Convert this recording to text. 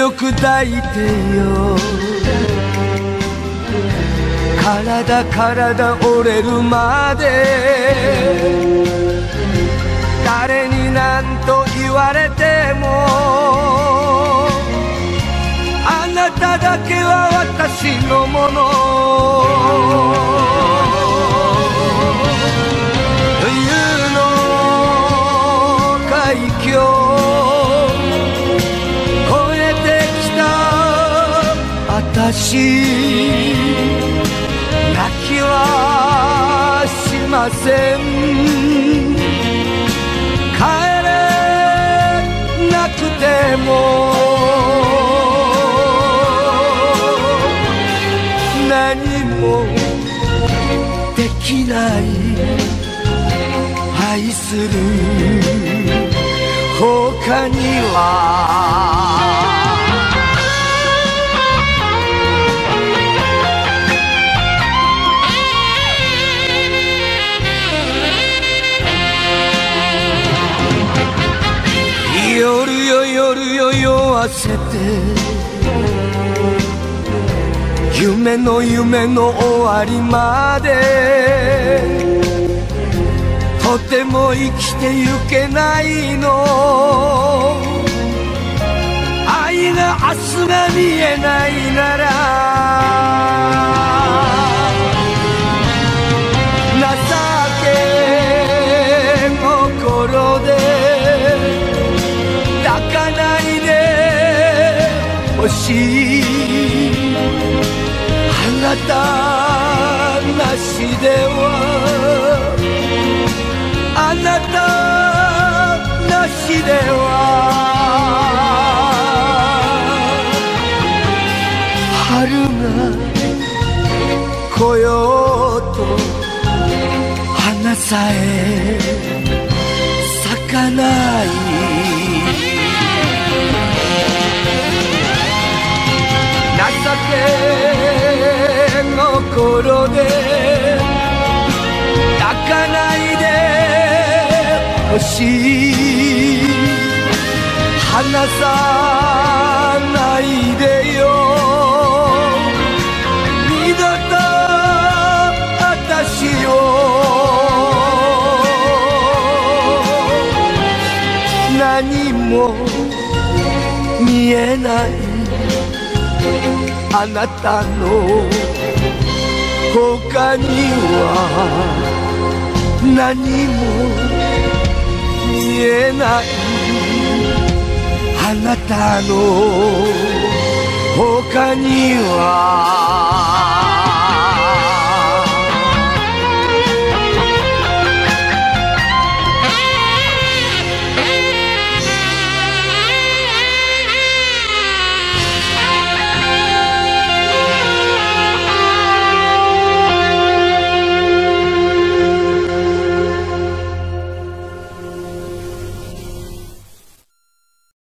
強く抱いてよ。体体折れるまで。誰に何と言われても。あなただけは私のもの。た私泣きはしません帰れなくても何もできない愛する他にはせて夢の夢の終わりまでとても生きてゆけないの。愛が明日が見えないなら。ほしいあなたなしではあなたなしでは春が来ようと花さえ咲かないしい。離さないでよ。二度と私を。何も見えない。あなたの。他には何も。見えない。あなたの他には